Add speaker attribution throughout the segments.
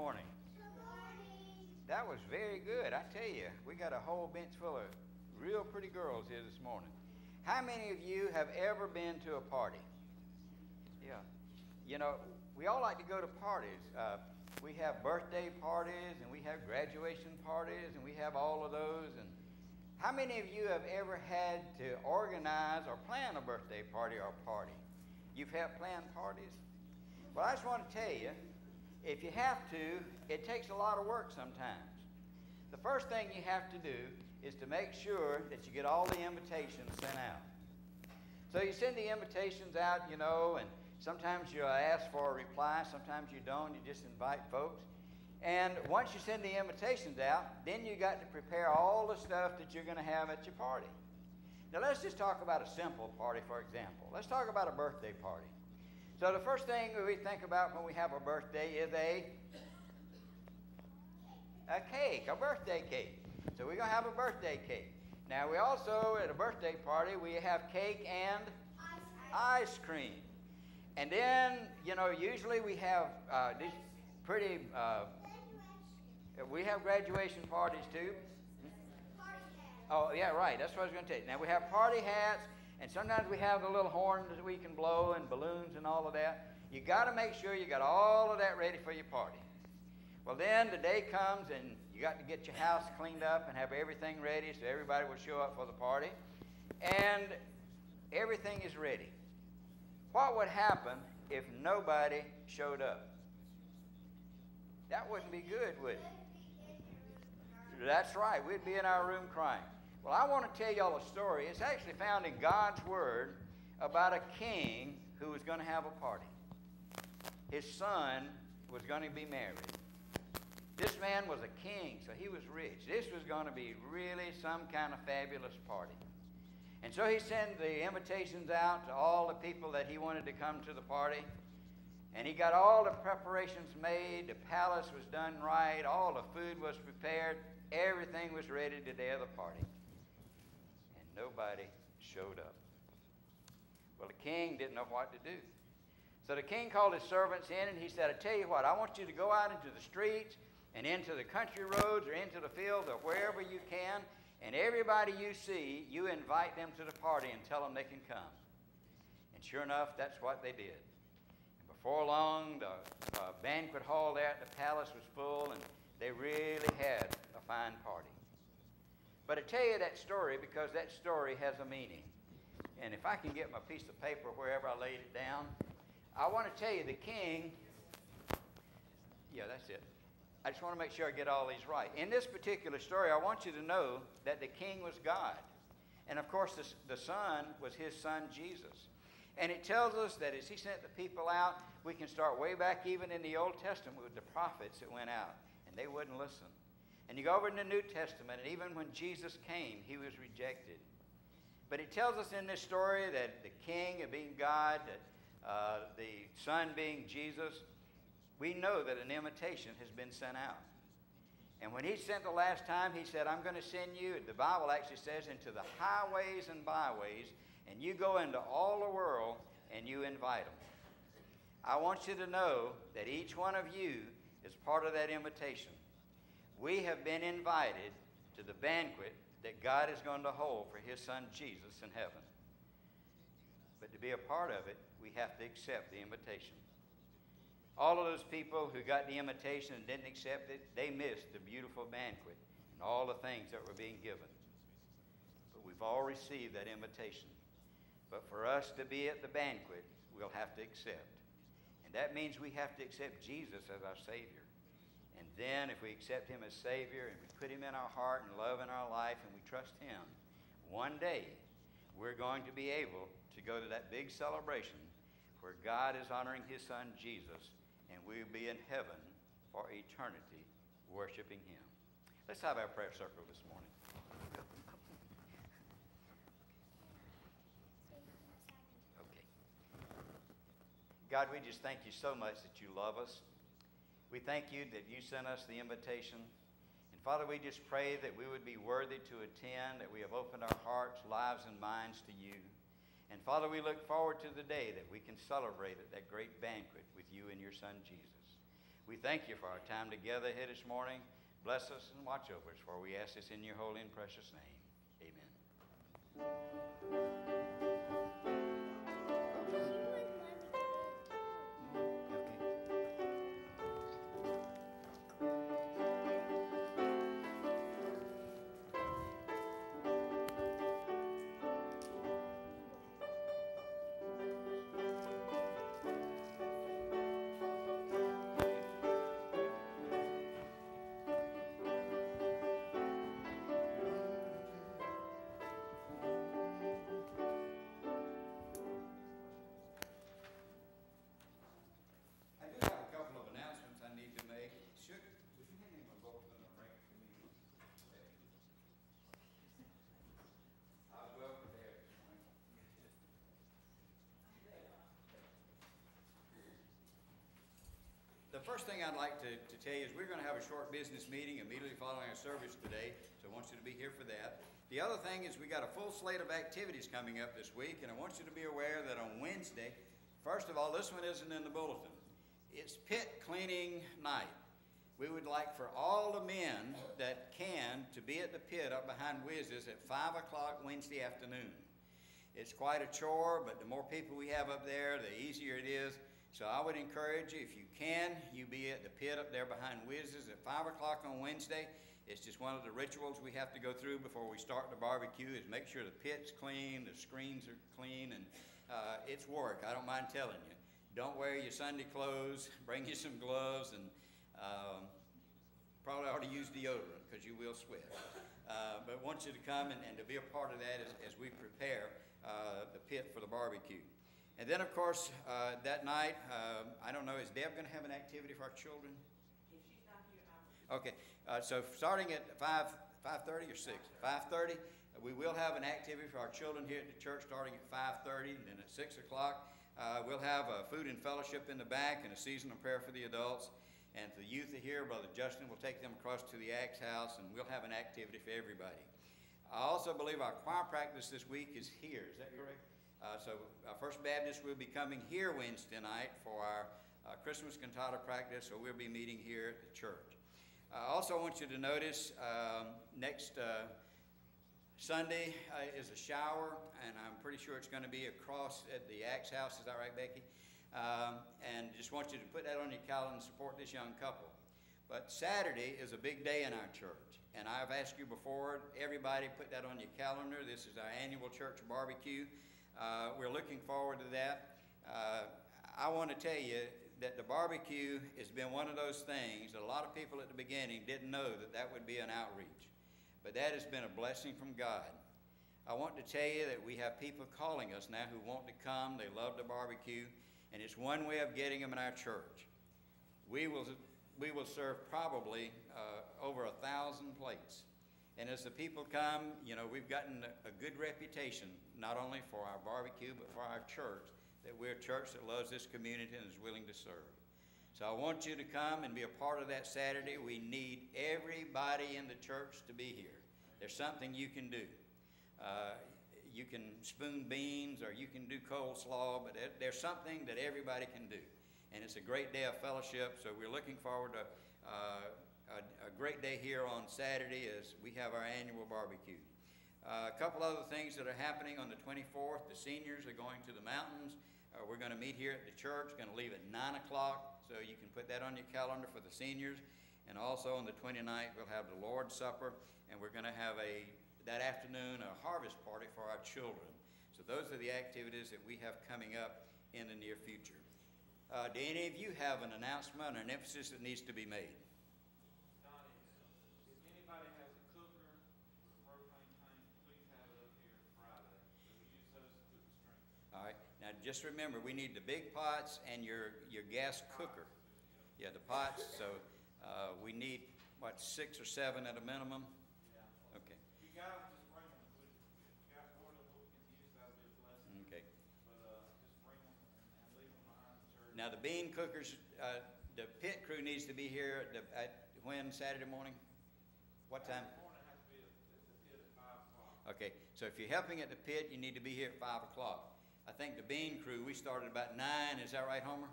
Speaker 1: morning. That was very good. I tell you, we got a whole bench full of real pretty girls here this morning. How many of you have ever been to a party? Yeah. You know, we all like to go to parties. Uh, we have birthday parties and we have graduation parties and we have all of those. And how many of you have ever had to organize or plan a birthday party or party? You've had planned parties? Well, I just want to tell you, if you have to, it takes a lot of work sometimes. The first thing you have to do is to make sure that you get all the invitations sent out. So you send the invitations out, you know, and sometimes you ask for a reply, sometimes you don't, you just invite folks. And once you send the invitations out, then you got to prepare all the stuff that you're going to have at your party. Now let's just talk about a simple party, for example. Let's talk about a birthday party. So the first thing we think about when we have a birthday is a a cake, a birthday cake. So we're going to have a birthday cake. Now we also, at a birthday party, we have cake and ice cream. And then, you know, usually we have uh, these pretty, uh, we have graduation parties too. Oh, yeah, right. That's what I was going to tell you. Now we have party hats, and sometimes we have the little horns that we can blow and balloons and all of that. You got to make sure you got all of that ready for your party. Well, then the day comes and you got to get your house cleaned up and have everything ready so everybody will show up for the party. And everything is ready. What would happen if nobody showed up? That wouldn't be good, would it? That's right. We'd be in our room crying. Well, I want to tell y'all a story. It's actually found in God's Word about a king who was going to have a party. His son was going to be married. This man was a king, so he was rich. This was going to be really some kind of fabulous party. And so he sent the invitations out to all the people that he wanted to come to the party. And he got all the preparations made. The palace was done right. All the food was prepared. Everything was ready the day of the party. Nobody showed up. Well, the king didn't know what to do. So the king called his servants in and he said, I tell you what, I want you to go out into the streets and into the country roads or into the fields or wherever you can, and everybody you see, you invite them to the party and tell them they can come. And sure enough, that's what they did. And before long, the uh, banquet hall there at the palace was full, and they really had a fine party. But I tell you that story because that story has a meaning. And if I can get my piece of paper wherever I laid it down, I want to tell you the king, yeah, that's it. I just want to make sure I get all these right. In this particular story, I want you to know that the king was God. And of course, the, the son was his son Jesus. And it tells us that as he sent the people out, we can start way back even in the Old Testament with the prophets that went out, and they wouldn't listen. And you go over in the New Testament, and even when Jesus came, he was rejected. But it tells us in this story that the king of being God, uh, the son being Jesus, we know that an invitation has been sent out. And when he sent the last time, he said, I'm going to send you, the Bible actually says, into the highways and byways, and you go into all the world and you invite them. I want you to know that each one of you is part of that invitation. We have been invited to the banquet that God is going to hold for his son Jesus in heaven. But to be a part of it, we have to accept the invitation. All of those people who got the invitation and didn't accept it, they missed the beautiful banquet and all the things that were being given. But we've all received that invitation. But for us to be at the banquet, we'll have to accept. And that means we have to accept Jesus as our Savior. And then, if we accept Him as Savior and we put Him in our heart and love in our life and we trust Him, one day we're going to be able to go to that big celebration where God is honoring His Son Jesus and we'll be in heaven for eternity worshiping Him. Let's have our prayer circle this morning. Okay. God, we just thank you so much that you love us. We thank you that you sent us the invitation. And Father, we just pray that we would be worthy to attend, that we have opened our hearts, lives, and minds to you. And Father, we look forward to the day that we can celebrate at that great banquet with you and your Son Jesus. We thank you for our time together here this morning. Bless us and watch over us, for we ask this in your holy and precious name. Amen. First thing I'd like to, to tell you is we're gonna have a short business meeting immediately following our service today, so I want you to be here for that. The other thing is we got a full slate of activities coming up this week, and I want you to be aware that on Wednesday, first of all, this one isn't in the bulletin. It's pit cleaning night. We would like for all the men that can to be at the pit up behind Wiz's at five o'clock Wednesday afternoon. It's quite a chore, but the more people we have up there, the easier it is. So I would encourage you, if you can, you be at the pit up there behind Wiz's at five o'clock on Wednesday. It's just one of the rituals we have to go through before we start the barbecue is make sure the pit's clean, the screens are clean, and uh, it's work. I don't mind telling you. Don't wear your Sunday clothes. Bring you some gloves and um, probably ought to use deodorant because you will sweat. Uh, but want you to come and, and to be a part of that as, as we prepare uh, the pit for the barbecue. And then, of course, uh, that night, uh, I don't know, is Deb going to have an activity for our children?
Speaker 2: If she's not here, I will.
Speaker 1: Okay, uh, so starting at five, five-thirty or six? Five-thirty, we will have an activity for our children here at the church starting at five-thirty, and then at six o'clock, uh, we'll have a food and fellowship in the back and a season of prayer for the adults. And for the youth are here, Brother Justin will take them across to the Axe House, and we'll have an activity for everybody. I also believe our choir practice this week is here, is that correct? Uh, so our First Baptist will be coming here Wednesday night for our uh, Christmas cantata practice, so we'll be meeting here at the church. I also want you to notice um, next uh, Sunday uh, is a shower, and I'm pretty sure it's going to be across at the Axe House. Is that right, Becky? Um, and just want you to put that on your calendar and support this young couple. But Saturday is a big day in our church, and I've asked you before, everybody put that on your calendar. This is our annual church barbecue. Uh, we're looking forward to that. Uh, I want to tell you that the barbecue has been one of those things that a lot of people at the beginning didn't know that that would be an outreach. But that has been a blessing from God. I want to tell you that we have people calling us now who want to come. They love the barbecue, and it's one way of getting them in our church. We will, we will serve probably uh, over a thousand plates. And as the people come, you know, we've gotten a, good reputation, not only for our barbecue, but for our church, that we're a church that loves this community and is willing to serve. So I want you to come and be a part of that Saturday. We need everybody in the church to be here. There's something you can do. Uh, you can spoon beans or you can do coleslaw, but there's something that everybody can do. And it's a great day of fellowship, so we're looking forward to uh, a, great day here on Saturday as we have our annual barbecue. Uh, a couple other things that are happening on the 24th. The seniors are going to the mountains. Uh, we're going to meet here at the church, going to leave at 9 o'clock, so you can put that on your calendar for the seniors. And also on the 29th, we'll have the Lord's Supper, and we're going to have a, that afternoon, a harvest party for our children. So those are the activities that we have coming up in the near future. Uh, do any of you have an announcement or an emphasis that needs to be made?
Speaker 3: Donnie, if anybody has a cooker or propane tank, please have it up here Friday. So we use those to cook the string.
Speaker 1: All right, now just remember, we need the big pots and your, your gas cooker. Yeah, the pots, so, uh, we need, what, six or seven at a minimum?
Speaker 3: Yeah.
Speaker 1: Okay,
Speaker 3: you got them, just bring them. We, we got more than what we can use, that'll be a blessing.
Speaker 1: okay.
Speaker 3: But, uh, just bring them and, and leave them behind the church.
Speaker 1: Now, the bean cookers, uh, the pit crew needs to be here at, the- at, when, Saturday morning? What time?
Speaker 3: Saturday morning has to be at, at the pit at five o'clock.
Speaker 1: Okay, so if you're helping at the pit, you need to be here at five o'clock. I think the bean crew, we started about nine, is that right, Homer?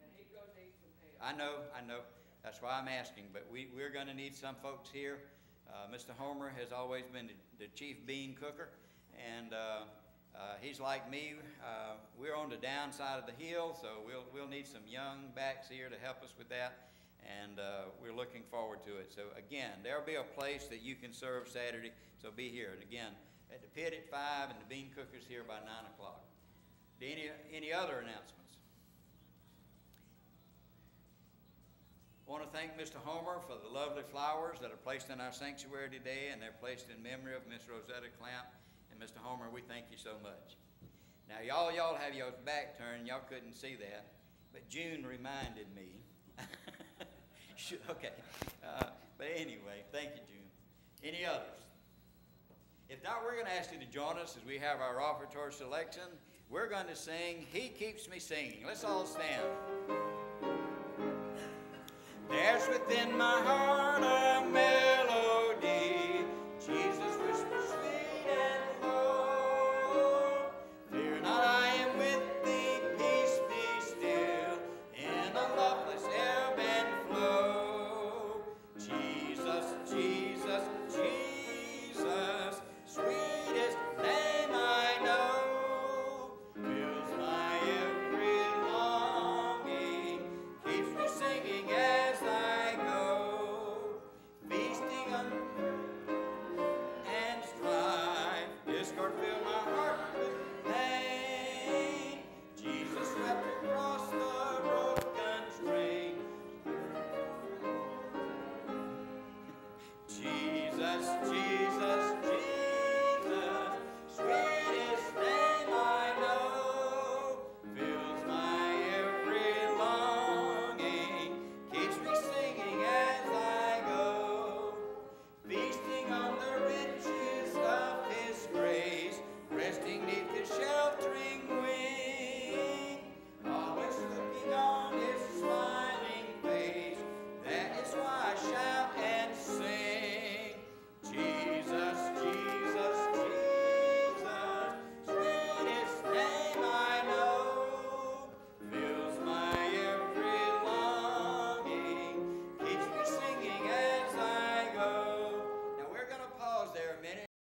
Speaker 2: And he goes eat some pay
Speaker 1: I know, I know. That's why I'm asking, but we, we're gonna need some folks here. Uh, Mr. Homer has always been the, the chief bean cooker, and, uh, uh, he's like me. Uh, we're on the downside of the hill, so we'll, we'll need some young backs here to help us with that, and, uh, we're looking forward to it. So again, there'll be a place that you can serve Saturday, so be here. And again, at the pit at five, and the bean cooker's here by nine o'clock. Any, any other announcements? I want to thank Mr. Homer for the lovely flowers that are placed in our sanctuary today, and they're placed in memory of Miss Rosetta Clamp. And Mr. Homer, we thank you so much. Now, y'all, y'all have your back turned. Y'all couldn't see that, but June reminded me. okay, uh, but anyway, thank you, June. Any others? If not, we're going to ask you to join us as we have our offertory selection. We're going to sing "He Keeps Me Singing." Let's all stand. There's within my heart